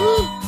Ooh.